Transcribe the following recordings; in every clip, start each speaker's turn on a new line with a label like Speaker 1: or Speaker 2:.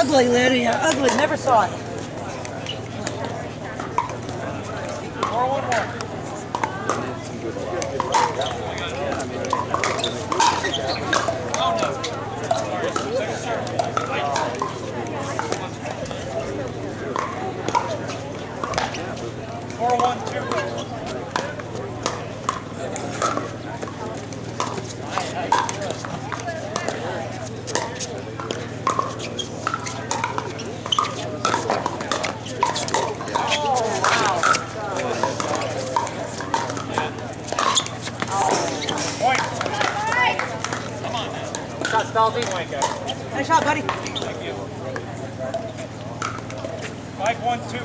Speaker 1: Ugly, Lydia. Ugly. Never saw it.
Speaker 2: More, one more. penalty.
Speaker 1: Nice shot, buddy.
Speaker 2: Thank you. Mike, one, two.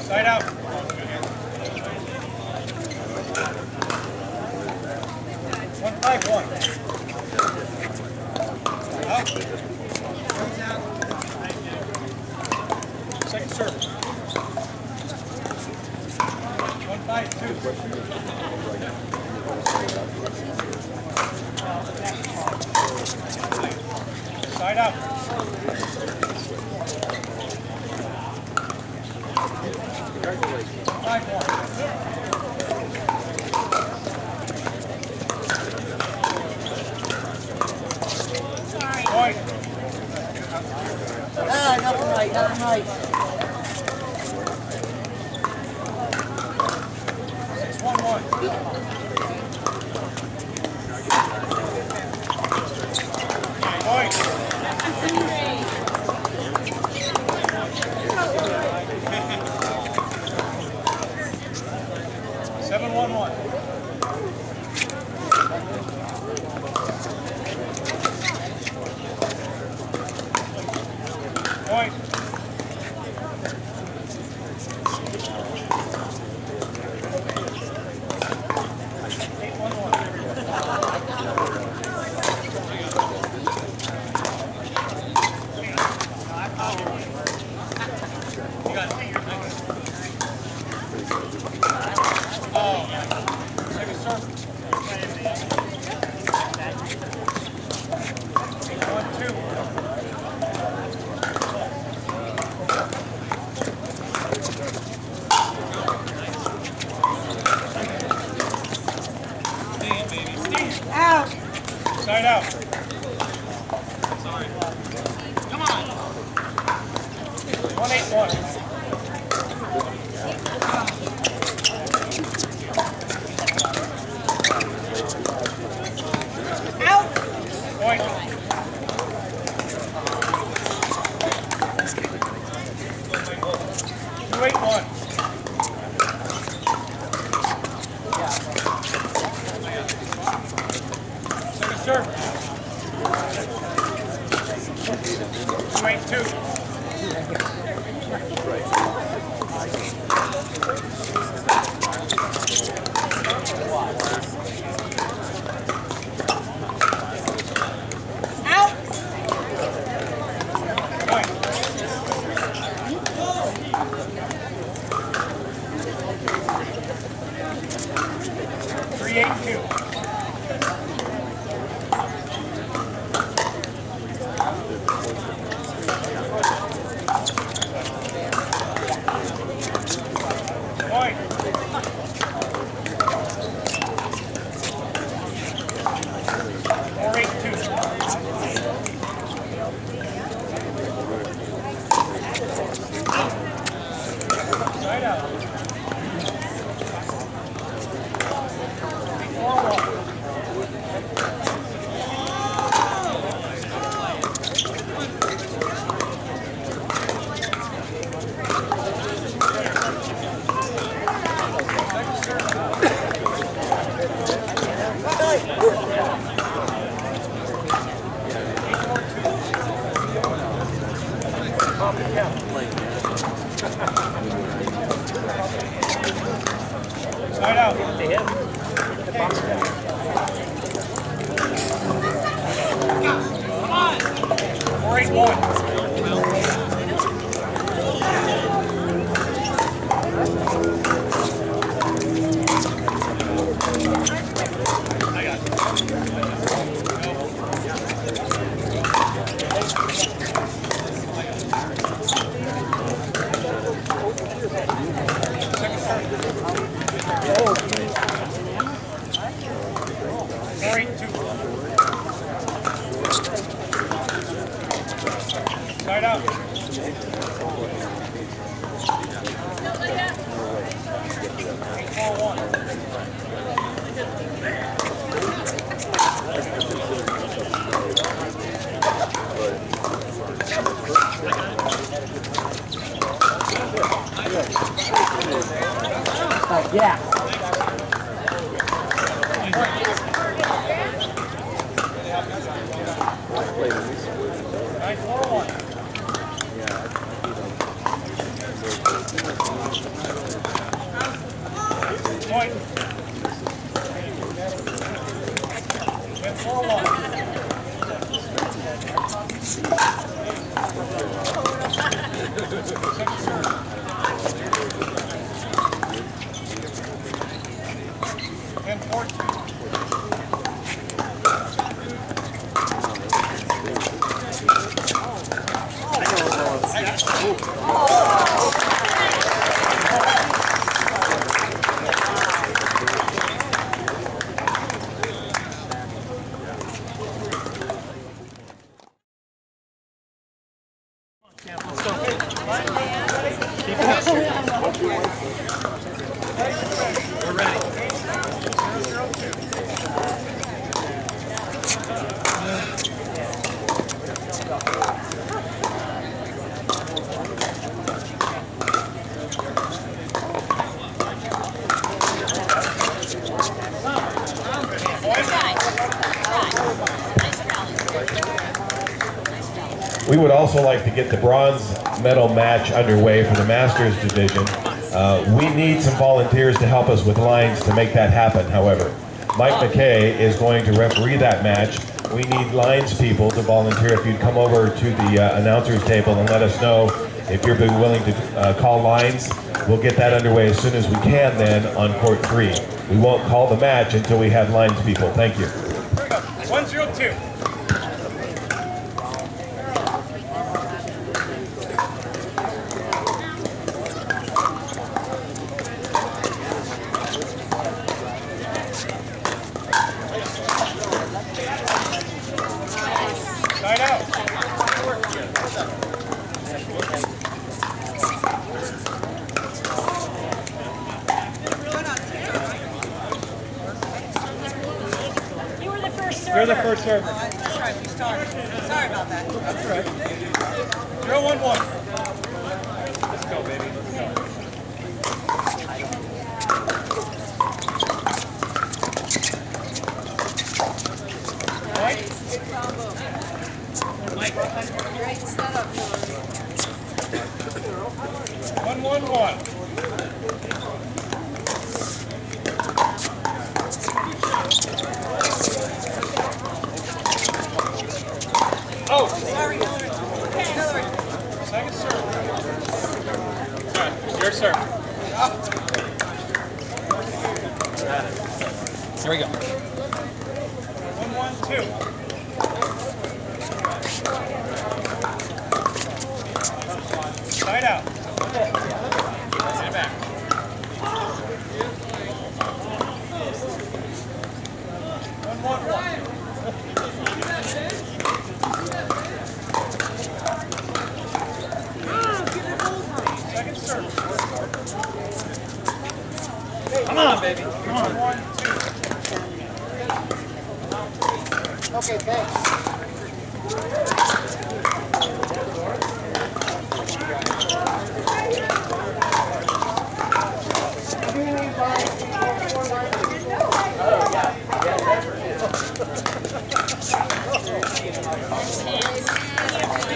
Speaker 2: Side out. One, five, one.
Speaker 3: Out.
Speaker 4: 181. Also like to get the bronze medal match underway for the Masters division. Uh, we need some volunteers to help us with lines to make that happen, however. Mike McKay is going to referee that match. We need lines people to volunteer. If you'd come over to the uh, announcer's table and let us know if you're willing to uh, call lines, we'll get that underway as soon as we can then on court three. We won't call the match until we have lines people. Thank you.
Speaker 5: One zero two. Side out.
Speaker 2: You were the first server.
Speaker 5: You're the first server.
Speaker 3: That's right, we started. Sorry about that.
Speaker 5: That's all right. Zero one one. Let's go, baby. Let's go.
Speaker 2: serve. Here we go.
Speaker 5: One, one, two. Side out.
Speaker 2: Come on, baby. Come on.
Speaker 5: One, two.
Speaker 3: Okay, thanks.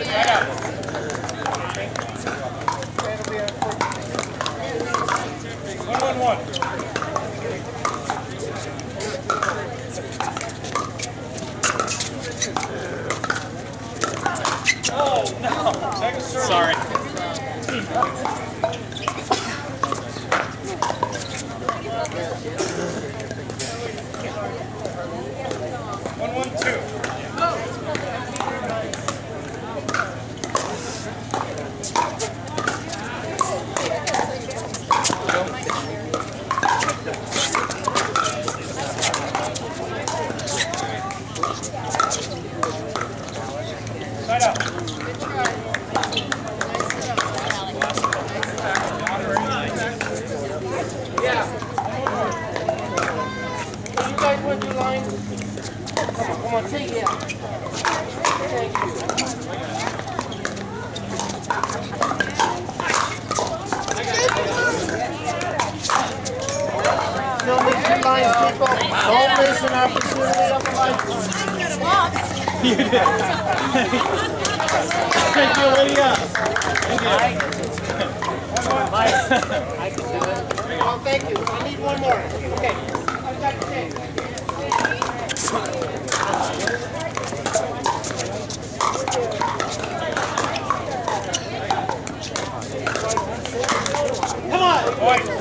Speaker 5: Side out. One, one, one.
Speaker 2: Oh, no.
Speaker 5: Second serve.
Speaker 2: Sorry.
Speaker 5: One, one, two. Side out.
Speaker 3: You guys went through line? Come on, come on, take it out. Thank you. People. Don't miss an opportunity a lifetime.
Speaker 2: Thank you, Lydia.
Speaker 3: Oh, thank you. I need one more. Okay. Ten.
Speaker 5: Point.
Speaker 3: Yeah,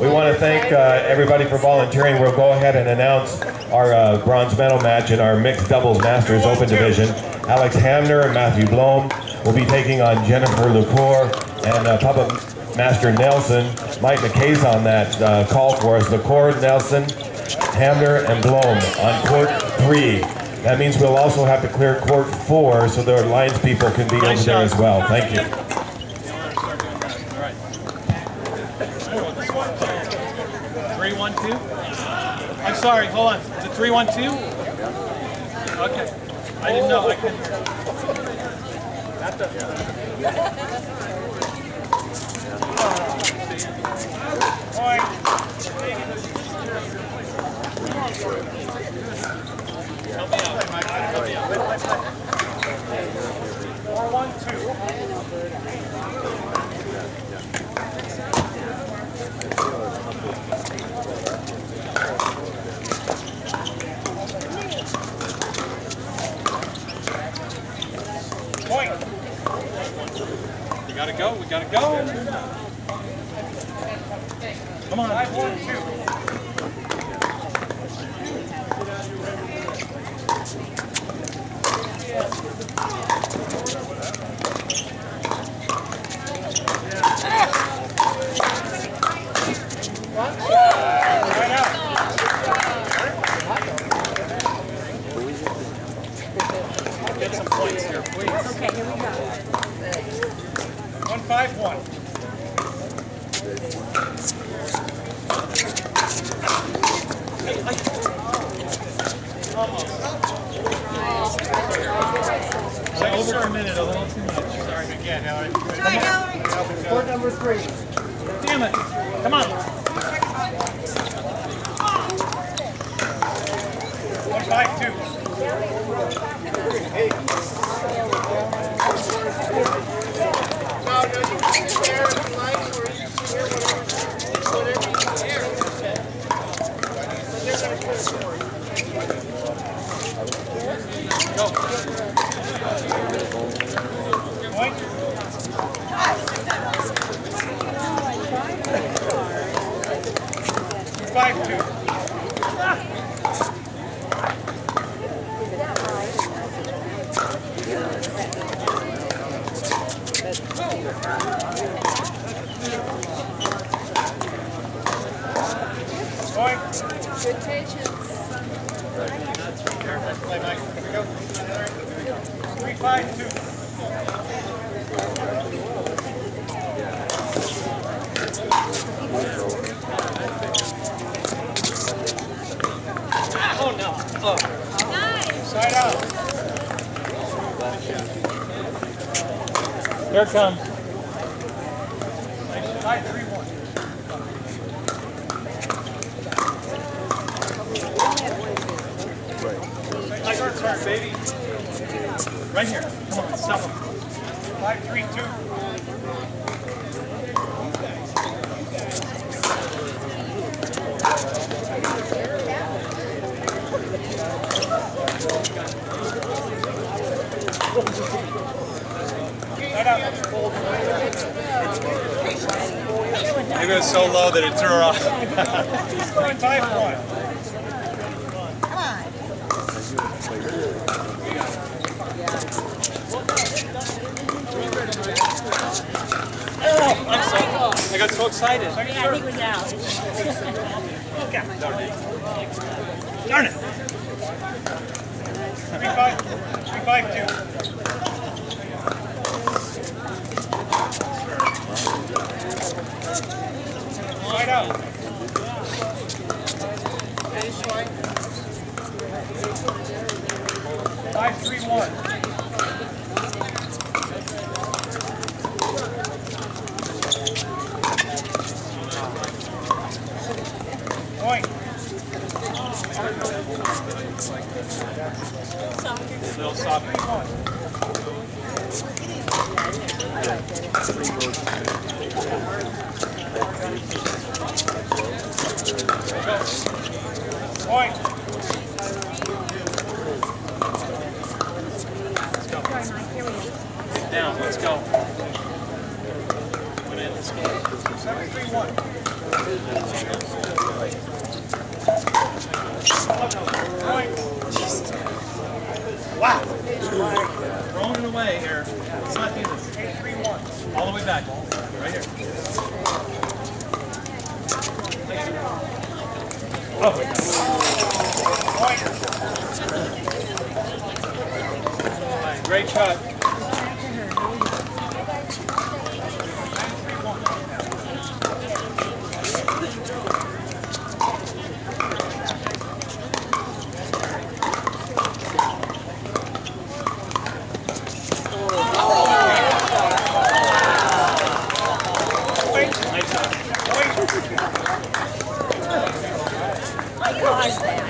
Speaker 4: We want to thank uh, everybody for volunteering. We'll go ahead and announce our uh, bronze medal match in our mixed doubles masters open division. Alex Hamner and Matthew Blom will be taking on Jennifer LaCour and uh, puppet master Nelson. Mike McKay's on that uh, call for us. LaCour, Nelson, Hamner, and Blom on court three. That means we'll also have to clear court four so the lines people can be over there as well. Thank you.
Speaker 2: Two. I'm sorry. Hold on. Is it three, one, two? Okay. I didn't know. I couldn't.
Speaker 5: Point. Four, one, two. Point.
Speaker 2: We gotta go. We gotta go. Come on.
Speaker 5: Five, one, two. Right out.
Speaker 2: Get some points here, please.
Speaker 5: One, five, one.
Speaker 2: Over a minute, a little too much. Sorry.
Speaker 5: Again, now I.
Speaker 3: Court number three.
Speaker 2: Damn it. Come on.
Speaker 5: One, five, two.
Speaker 3: Now, no, you can sit there if you like, or you can sit here, whatever. Whatever you can hear, okay. But they're gonna put it forward.
Speaker 2: Go.
Speaker 5: Point.
Speaker 3: Good patience.
Speaker 5: Play, Mike. Here we go. Three, five, two.
Speaker 2: Oh, no. Oh.
Speaker 5: Side out. One.
Speaker 2: I got turn, baby. Right here. Come on, stop him.
Speaker 5: Five, three, two. Side.
Speaker 2: Maybe it was so low that it threw her off.
Speaker 5: Five, one.
Speaker 2: I'm sorry. I got so excited.
Speaker 6: Yeah, he was out.
Speaker 2: Darn it.
Speaker 5: Three, five, three, five, two. Side out.
Speaker 3: Finish line.
Speaker 5: Five, three, one. Point.
Speaker 2: Little soft.
Speaker 5: Point.
Speaker 2: Down, let's go.
Speaker 5: Seven, three, one. Point.
Speaker 2: Wow. Throwing it away here. Let's not do this.
Speaker 5: Eight, three, one.
Speaker 2: All the way back. Right here. Oh my God.
Speaker 5: Point.
Speaker 2: Great shot. Nice shot.
Speaker 6: What caused that?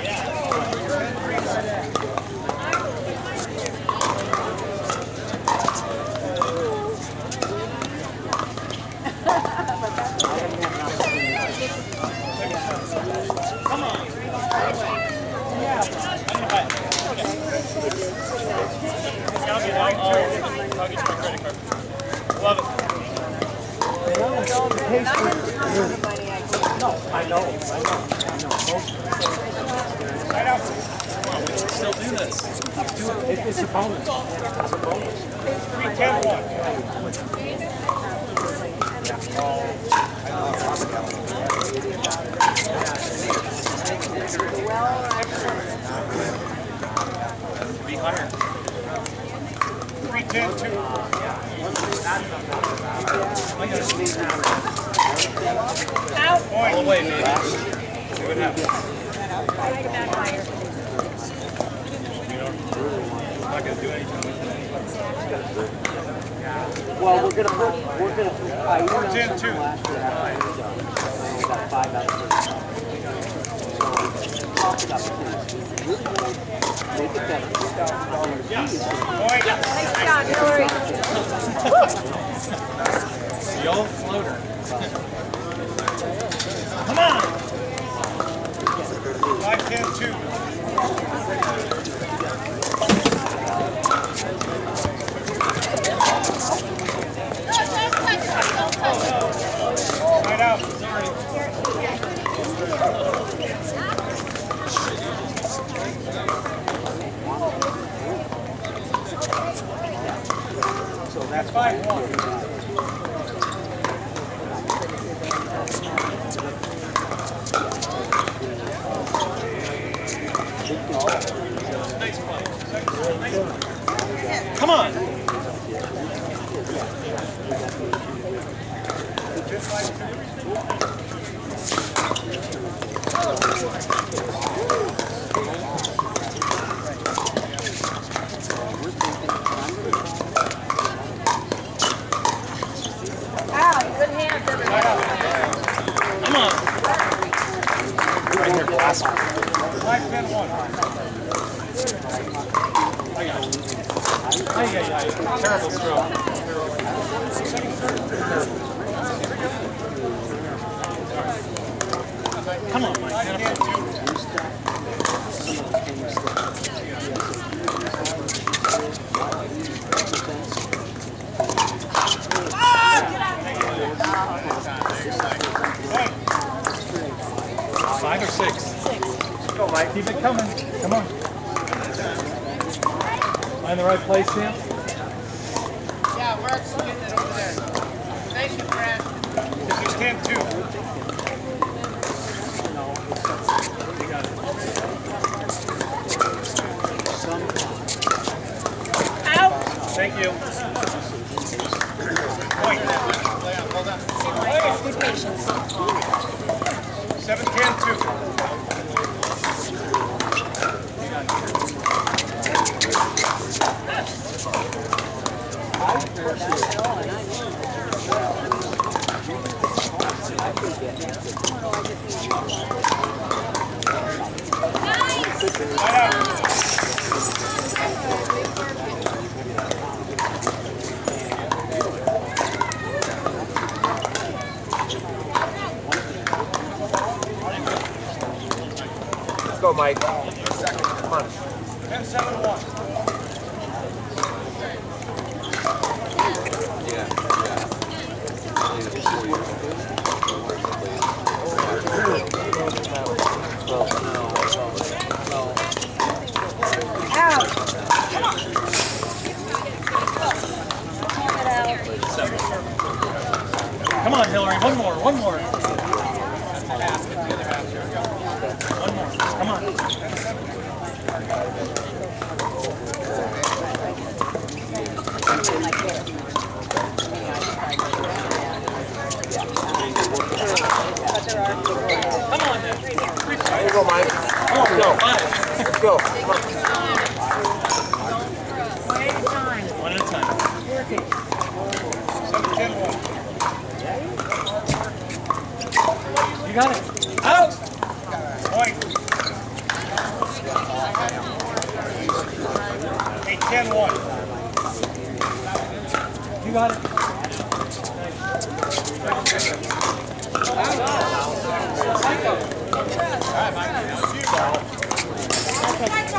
Speaker 2: I'll get, I'll, I'll, I'll get you my credit card. Love it.
Speaker 5: Side out.
Speaker 2: Still do this.
Speaker 5: Three, ten, one.
Speaker 2: Be higher.
Speaker 5: Three, ten, two.
Speaker 2: All the way, baby. See what happens do anything.
Speaker 7: Well, we're gonna, put- we're gonna, I uh,
Speaker 5: Four,
Speaker 7: emailed
Speaker 5: ten,
Speaker 7: someone
Speaker 5: two.
Speaker 7: last year, I got five out of six. So, talk about this. Really wanna make it better. And the key is to
Speaker 5: Point.
Speaker 6: Nice shot, Hilary.
Speaker 2: The old floater. Come on! Come on, Mike. get up. Five or six?
Speaker 5: Go, Mike.
Speaker 2: Keep it coming. Come on. Find the right place, Sam.
Speaker 3: Yeah, we're actually getting it over there. Thank you, Brad.
Speaker 5: This is ten two.
Speaker 6: Out.
Speaker 5: Thank you. Point.
Speaker 6: Good patience.
Speaker 5: Seven ten two.
Speaker 1: Let's go, Mike. Come on.
Speaker 5: Ten seven one.
Speaker 6: Out. Get out.
Speaker 2: Come on, Hilary. One more. One more. One more. Come on. Come on, then.
Speaker 1: There you go, Mike.
Speaker 2: Come on, go. Five.
Speaker 1: Let's go. Come on.
Speaker 6: One at a time.
Speaker 2: Time.
Speaker 6: Working.
Speaker 5: Seven ten one.
Speaker 2: You got it. Out.
Speaker 5: Point. Eight ten one.
Speaker 2: You got it.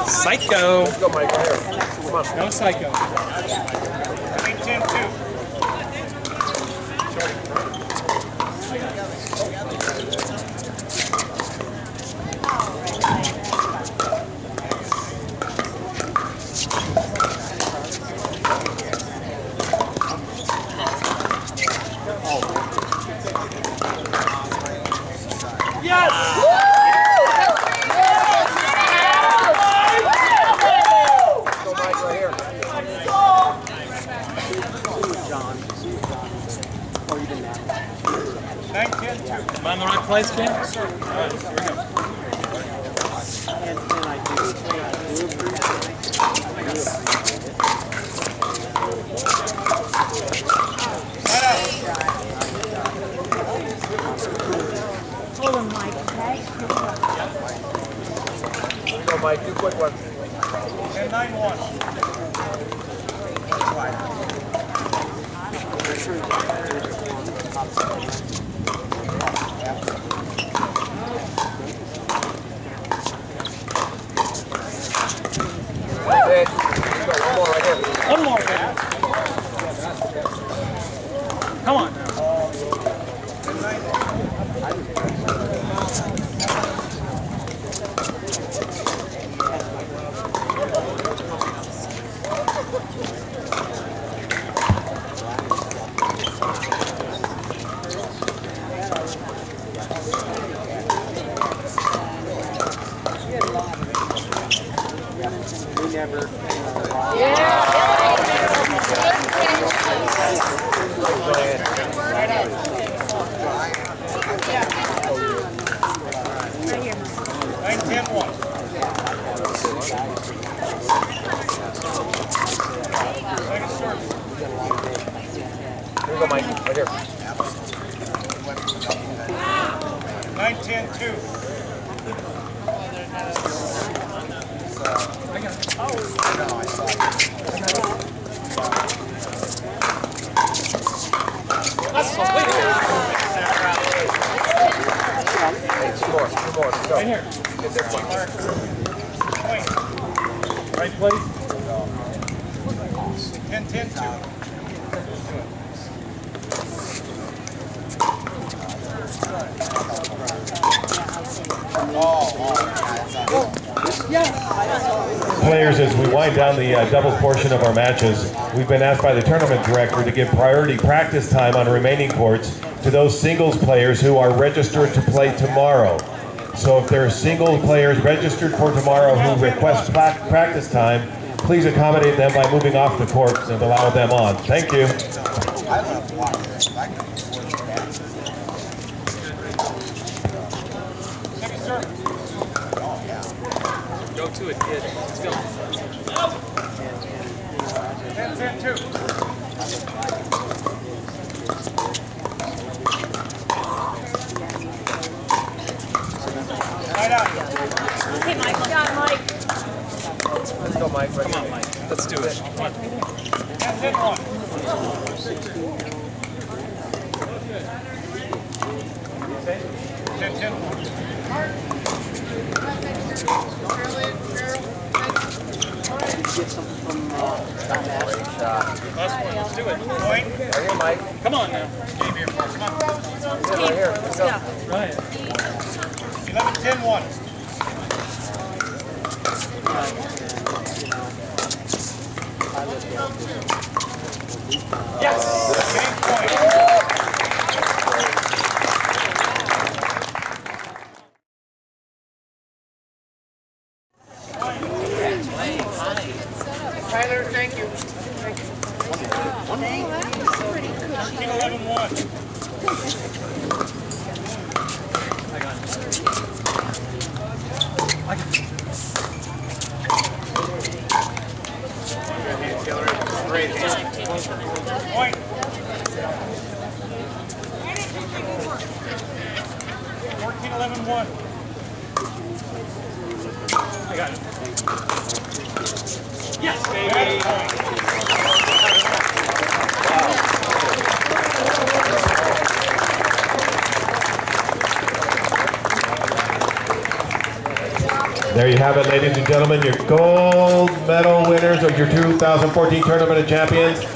Speaker 2: Psycho.
Speaker 1: Let's go, Mike. Right here. Come on.
Speaker 2: No psycho.
Speaker 1: 何?
Speaker 5: 9, 10, 2.
Speaker 1: Two more. Two more. Let's go.
Speaker 2: Right place.
Speaker 5: 10, 10, 2.
Speaker 4: Players, as we wind down the uh, doubles portion of our matches, we've been asked by the tournament director to give priority practice time on remaining courts to those singles players who are registered to play tomorrow. So if there are single players registered for tomorrow who request practice time, please accommodate them by moving off the courts and allow them on. Thank you.
Speaker 2: Go to it, kid. Let's go.
Speaker 5: 10, 10, 2. Right out.
Speaker 6: Okay, Mike. Got Mike.
Speaker 1: Let's go, Mike. Right here.
Speaker 2: Let's do it.
Speaker 5: 10, 10, 1. 10, 10, 1.
Speaker 7: Did you get something from uh, Scott Nash?
Speaker 2: Last one. Let's do it.
Speaker 5: Point.
Speaker 1: Right here, Mike.
Speaker 2: Come on now.
Speaker 5: Game here, folks. Come on.
Speaker 1: Yeah, right here. Let's go.
Speaker 2: Right.
Speaker 5: 11, 10, 1.
Speaker 7: You know, I lived there.
Speaker 5: Game point.
Speaker 3: Tyler, thank you.
Speaker 5: 13, 11, 1. Point. 14, 11, 1.
Speaker 2: I got it. Yes,
Speaker 5: Match
Speaker 2: baby.
Speaker 5: point.
Speaker 4: There you have it, ladies and gentlemen, your gold medal winners of your 2014 Tournament of Champions.